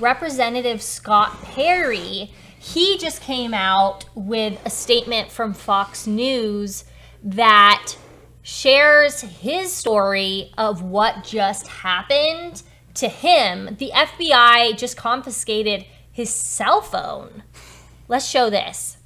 Representative Scott Perry, he just came out with a statement from Fox News that shares his story of what just happened to him. The FBI just confiscated his cell phone. Let's show this.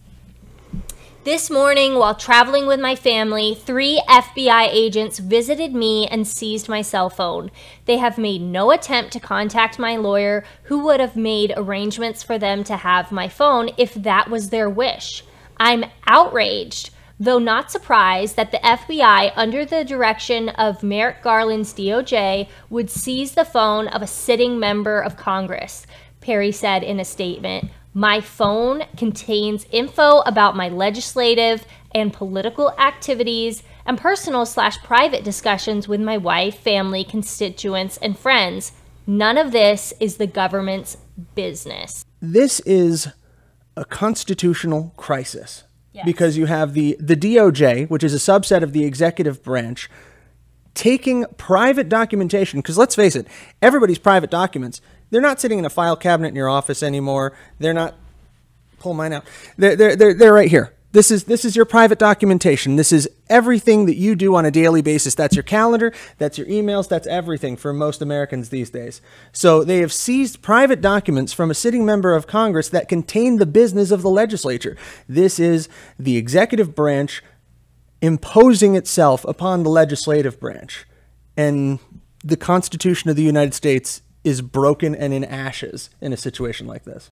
This morning, while traveling with my family, three FBI agents visited me and seized my cell phone. They have made no attempt to contact my lawyer, who would have made arrangements for them to have my phone if that was their wish. I'm outraged, though not surprised, that the FBI, under the direction of Merrick Garland's DOJ, would seize the phone of a sitting member of Congress, Perry said in a statement. My phone contains info about my legislative and political activities and personal slash private discussions with my wife, family, constituents, and friends. None of this is the government's business. This is a constitutional crisis yes. because you have the, the DOJ, which is a subset of the executive branch, taking private documentation. Because let's face it, everybody's private documents they're not sitting in a file cabinet in your office anymore. They're not. Pull mine out. They're, they're, they're, they're right here. This is this is your private documentation. This is everything that you do on a daily basis. That's your calendar, that's your emails, that's everything for most Americans these days. So they have seized private documents from a sitting member of Congress that contain the business of the legislature. This is the executive branch imposing itself upon the legislative branch. And the Constitution of the United States is broken and in ashes in a situation like this.